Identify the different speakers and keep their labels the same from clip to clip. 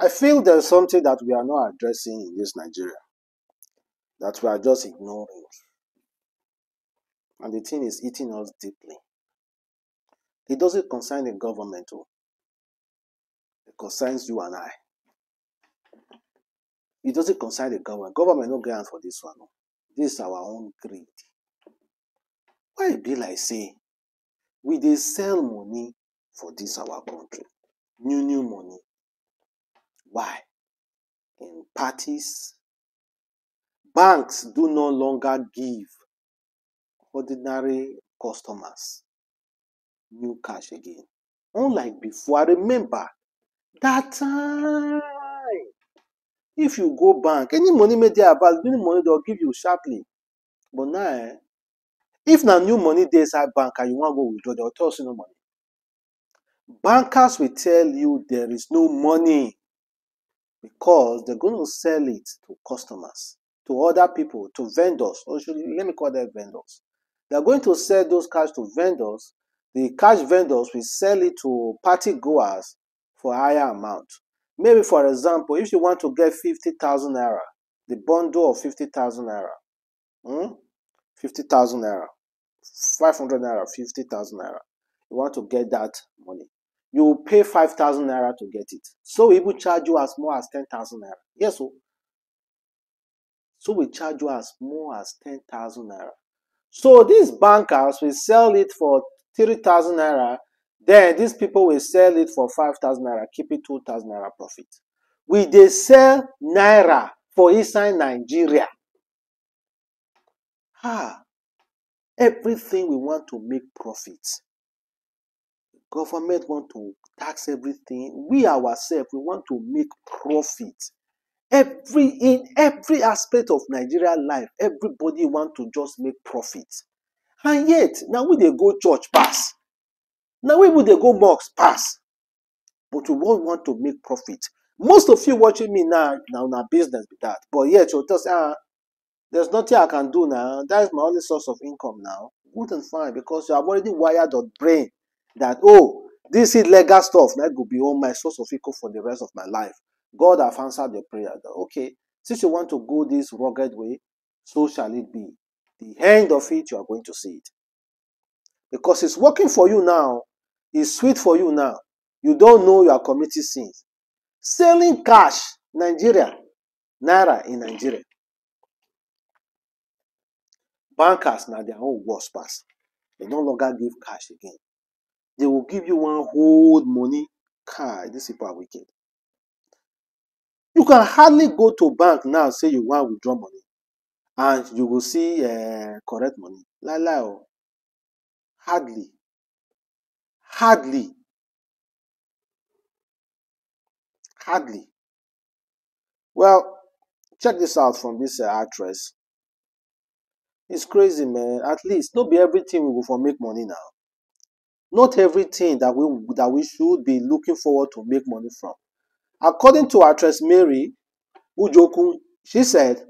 Speaker 1: I feel there's something that we are not addressing in this Nigeria that we are just ignoring. And the thing is eating us deeply. It doesn't concern the government, oh. it concerns you and I. It doesn't concern the government. Government no grant for this one. oh. This is our own greed. Why be like say we dey sell money for this our country? New new money. Why? In parties, banks do no longer give ordinary customers new cash again. Unlike before, I remember that time. If you go bank, any money wey dey about, any money go give you sharply. But now, eh, if na new money dey inside bank and you wan go withdraw, go tell you no money. Bankers will tell you there is no money because they're going to sell it to customers, to other people, to vendors. Or should let me call them vendors. They are going to sell those cash to vendors. The cash vendors will sell it to party goers for higher amount. Maybe for example, if you want to get 50,000 naira, the bundle of 50,000 naira, hmm, 50,000 naira, 500 naira, 50,000 naira, you want to get that money. You will pay 5,000 naira to get it. So we will charge you as more as 10,000 naira. Yes, so. So we charge you as more as 10,000 naira. So these bankers will sell it for 3,000 naira. Then these people will sell it for 5,000 naira, keep it 2,000 naira profit. We dey sell naira for inside Nigeria. Ah, everything we want to make profit. Government want to tax everything. We ourselves, we want to make profit. Every in every aspect of Nigeria life, everybody want to just make profit. And yet, now we dey go church pass. Now we dey go mosque pass. But we all want to make profit. Most of you watching me now, now na business with that. But yet you say, ah, there's nothing I can do now. That is my only source of income now. Good and fine because you have already wired your brain that oh, this illegal stuff now go be all my source of income for the rest of my life. God have answered your prayer. That, okay, since you want to go this rugged way, so shall it be. The end of it, you are going to see it. Because it's working for you now, it's sweet for you now. You don't know you are committing sins. Selling cash, Nigeria, naira in Nigeria. Bankers now their own worst pass. They no longer give cash again. They will give you one whole money. Kai, these people are wicked. You can hardly go to bank now say you want to withdraw money and you will see uh, correct money. Lie lie oh. Hardly. Hardly. Hardly. Well, check this out from this uh, actress. It's crazy, man. At least not be everything we go for make money now. Not everything that we that we should be looking forward to make money from. According to actress Mary Njoku, she said,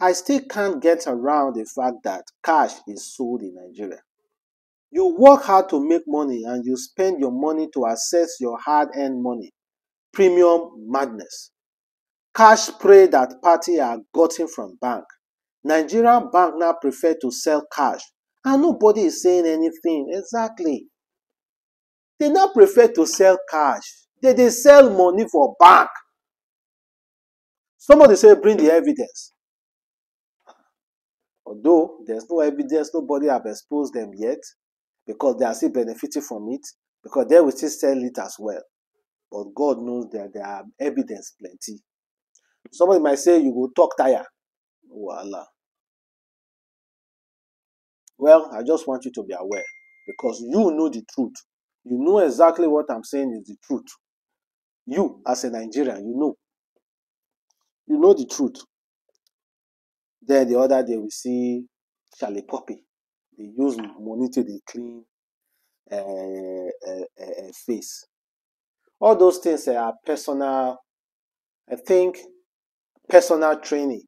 Speaker 1: I still can't get around the fact that cash is sold in Nigeria. You work hard to make money and you spend your money to access your hard earned money. Premium madness. Cash spray that party are gotten from bank. Nigerian bank now prefer to sell cash and nobody is saying anything. Exactly. They now prefer to sell cash. They dey sell money for bank. Somebody say bring the evidence. Although there's no evidence, nobody have exposed them yet because they are still benefiting from it because they will still sell it as well. But God knows that there are evidence plenty. Somebody might say you go talk tire. Voila. Well, I just want you to be aware because you know the truth. You know exactly what I'm saying is the truth. You, as a Nigerian, you know. You know the truth. Then the other day we see Charlie Poppy. They use money to dey clean uh, uh, uh, face. All those things eh, are personal, I think, personal training.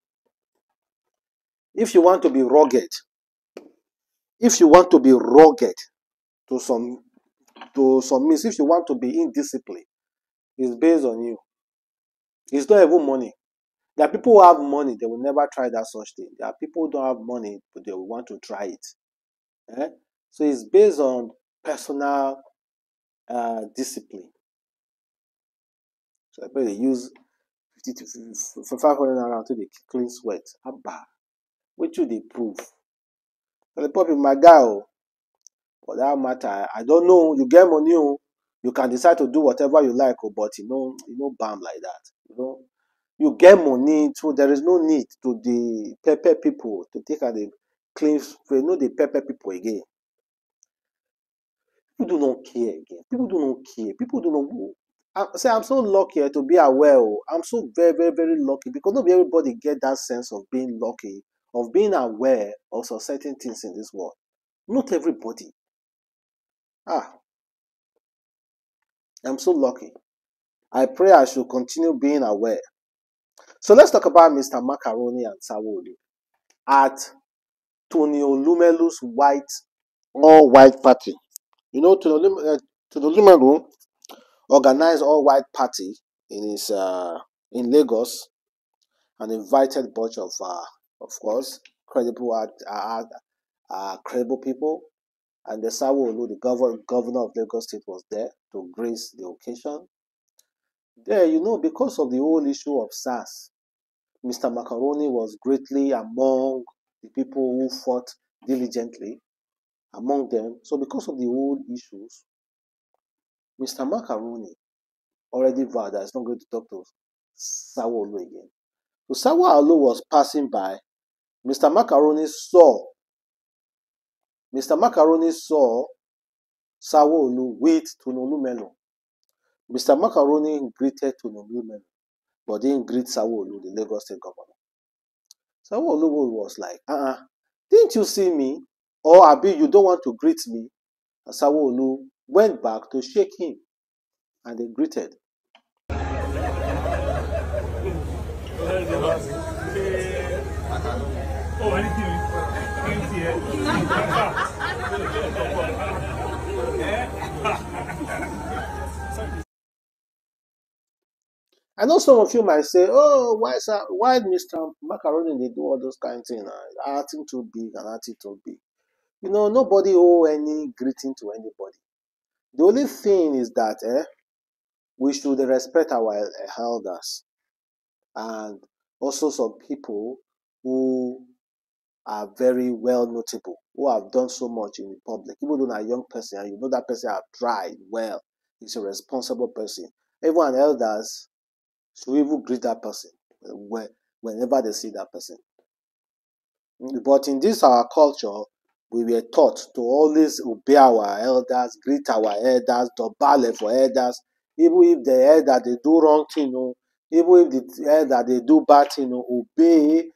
Speaker 1: If you want to be rugged, if you want to be rugged to some to some means, if you want to be indisciplined, it's based on you. It's not even money. There are people who have money, they will never try that such thing. There are people who don't have money, but they will want to try it. Eh? So it's based on personal uh, discipline. So I they use 50 to 500 naira to they clean sweat. Abba, which should they prove? So the problem, my guy, oh, for that matter, I don't know. You get money, oh, you can decide to do whatever you like, oh, but you know, you know, bam like that. You know, you get money, so there is no need to the pepper people to take and clean. You know, the pepper people again. Do not care again. People do not care. Not. I say I'm so lucky to be aware. Oh. I'm so very, very, very lucky because not everybody get that sense of being lucky, of being aware of certain things in this world. Not everybody. Ah, I'm so lucky. I pray I should continue being aware. So let's talk about Mr. Macaroni and Sanwo-Olu at Tony Elumelu's white all white party. You know, Tony, uh, Elumelu organized all white party in his uh, in Lagos and invited bunch of uh, of course credible uh, uh, uh, credible people and the Sanwo-Olu, the governor, governor of Lagos State, was there to grace the occasion. There, you know, because of the whole issue of SARS, Mr. Macaroni was greatly among the people who fought diligently among them. So, because of the whole issues, Mr. Macaroni already vowed that he's not going to talk to Sanwo-Olu again. So, Sanwo-Olu was passing by. Mr. Macaroni saw Mr. Macaroni saw Sawolu with Tunolumelo. Mr. Macaroni greeted Tunolumelo, but didn't greet Sawolu, the Lagos State governor. Sawolu was like, uh-uh, didn't you see me? Or Abi, you don't want to greet me? And went back to shake him, and they greeted. I know some of you might say, "Oh, why is that, why Mr. Macaroni they do all those kind of things? Uh, acting too big and acting too big." You know, nobody owe any greeting to anybody. The only thing is that eh, we should respect our elders and also some people who are very well notable, who have done so much in the public. Even though a young person and you know that person have tried well, he's a responsible person. Even elders should even greet that person when, whenever they see that person. But in this our culture, we were taught to always obey our elders, greet our elders, dobale for elders, even if the elder they do wrong thing, know, even if the elder they do bad thing, know, obey,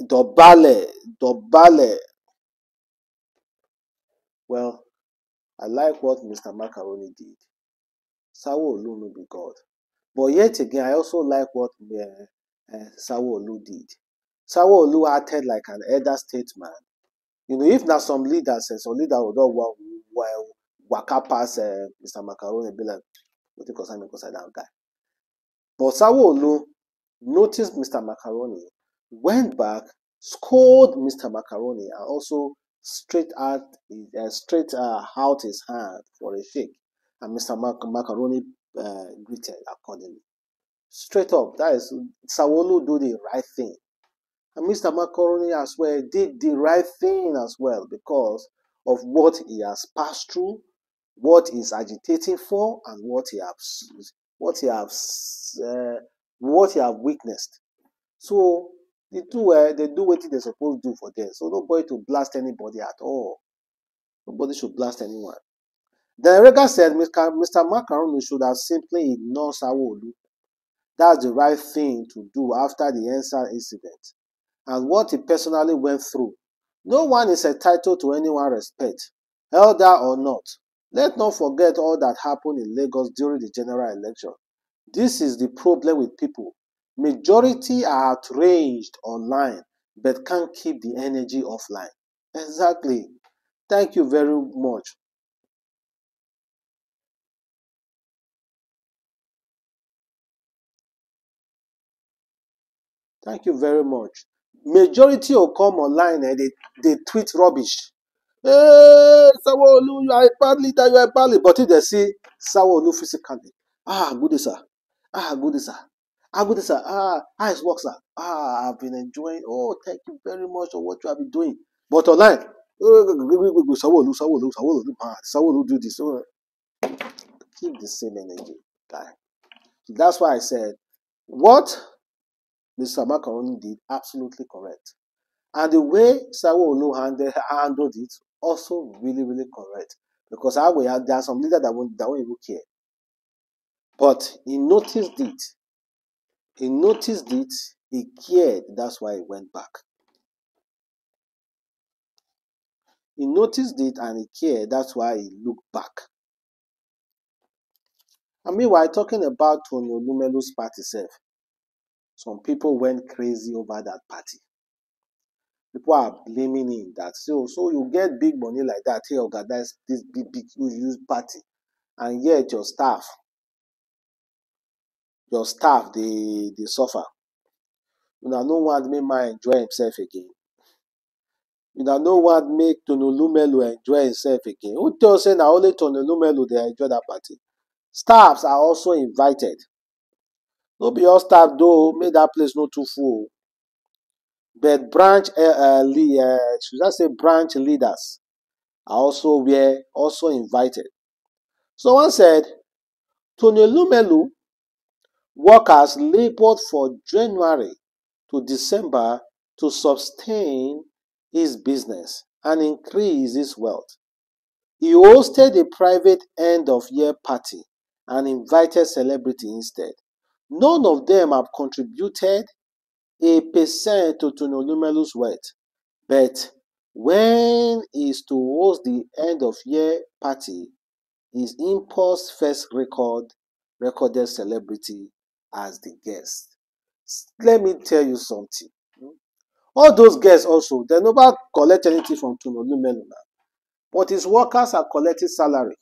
Speaker 1: dobale, dobale. Well, I like what Mr. Macaroni did. Sawo Olu no be God. But yet again, I also like what uh, uh, Sawo Olu did. Sawo Olu acted like an elder statesman. You know, if not some leaders, uh, some leader would not waka pass uh, Mr. Macaroni be like, what you concern me I that guy. But Sawo Olu noticed Mr. Macaroni, went back, scolded Mr. Macaroni, and also straight out, uh, straight uh, out his hand for a shake. And Mr. Mac- Macaroni uh, greeted accordingly. Straight up, that is Sanwo-Olu do the right thing. And Mr. Macaroni as well did the right thing as well because of what he has passed through, what he's agitating for, and what he has what he has uh, what he have witnessed. So the two uh, they do what they're supposed to do for them. So nobody to blast anybody at all. Nobody should blast anyone. The Rega said Mr. Macaroni should have simply ignored Sawolu. That's the right thing to do after the Ensa incident and what he personally went through. No one is entitled to anyone's respect, elder or not. Let's not forget all that happened in Lagos during the general election. This is the problem with people. Majority are outraged online but can't keep the energy offline. Exactly. Thank you very much. Thank you very much. Majority will come online and they, they tweet rubbish. Hey, Sawolu, you are a bad leader, you are a bad leader. But if they see Sawolu physically, ah, good sir. Ah, good sir. Ah, good sir. Ah, how is work, sir? Ah, I've been enjoying. Oh, thank you very much for what you have been doing. But online, Sawolu, Sawolu, Sawolu, Sawolu do this. Keep the same energy, guy. That's why I said what Mr. Macaroni did absolutely correct. And the way Sawo handled, handled it also really, really correct. Because I will there are some leaders that won't, that won't even care. But he noticed it. He noticed it, he cared, that's why he went back. He noticed it and he cared, that's why he looked back. And meanwhile, talking about Tony Elumelu's party some people went crazy over that party. People are blaming him that so so you get big money like that, hey, organize this big big huge party, and yet your staff, your staff they they suffer. Una no want make man enjoy himself again. Una no want make Tony Olumelu enjoy himself again. Who tell say na only Tony Olumelu dey enjoy that party? Staffs are also invited. No be all staff though, make that place no too full. But branch uh, should I say branch leaders are also were also invited. Someone said, Tony Lumelu workers labored for January to December to sustain his business and increase his wealth. He hosted a private end of year party and invited celebrity instead. None of them have contributed a percent to Tony Elumelu's wealth, but when is to host the end of year party, his impulse first record recorded celebrity as the guest. Let me tell you something. All those guests also, they never collect anything from Tony Elumelu now. But his workers are collecting salary.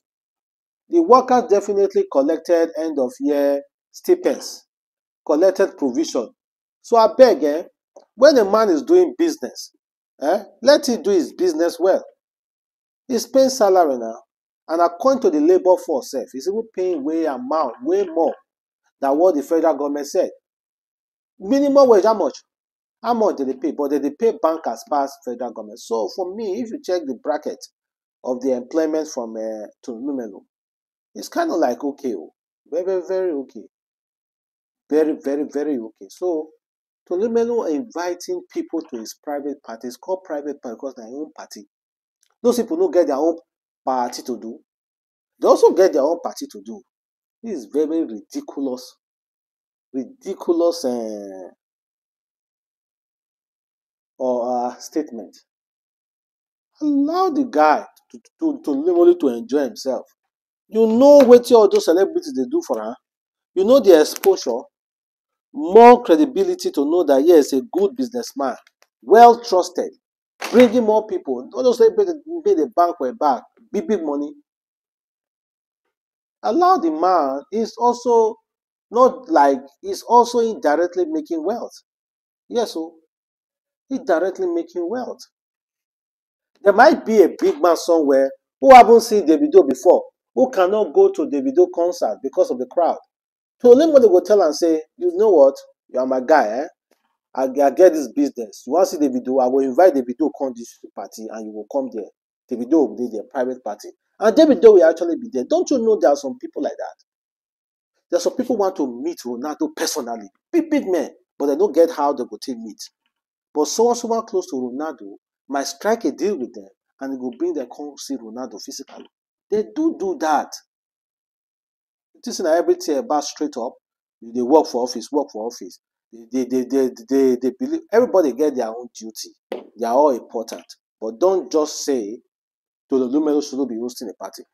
Speaker 1: The workers definitely collected end of year stipends, collected provision. So I beg, eh, when a man is doing business, eh, let him do his business well. He's paying salary now. And according to the labor force, self, he's even paying way amount, way more than what the federal government said. Minimum wage, how much? How much did they pay? But they pay bankers past federal government. So for me, if you check the bracket of the employment from uh, to Lumelu, it's kind of like okay, oh, very, very, very okay. Very, very, very okay. So Tolumelu inviting people to his private party. It's called private party because they're own party. Those people don't get their own party to do. They also get their own party to do. This is very ridiculous, ridiculous uh, or uh, statement. Allow the guy to to to literally to enjoy himself. You know what all those celebrities they do for her. You know the exposure, more credibility to know that yes, a good businessman, well trusted, bringing more people. All those celebrities pay the bank were back, big big money. Allow the man is also not like he's also indirectly making wealth. Yes, so indirectly making wealth. There might be a big man somewhere who haven't seen Davido before, who cannot go to Davido concert because of the crowd. So Olimode go tell and say, you know what, you are my guy, eh? I, I get this business. You want to see Davido? I will invite Davido come this party and you will come there. Davido will be their private party. And Davido will actually be there. Don't you know there are some people like that? There are some people want to meet Ronaldo personally. Big, big men. But they don't get how they go take meet. But someone, someone close to Ronaldo might strike a deal with them and will bring them come see Ronaldo physically. They do do that. This is everything about straight up. They work for office, work for office. They, they, they, they, they believe everybody get their own duty. They are all important. But don't just say to the Lumelo should be hosting a party.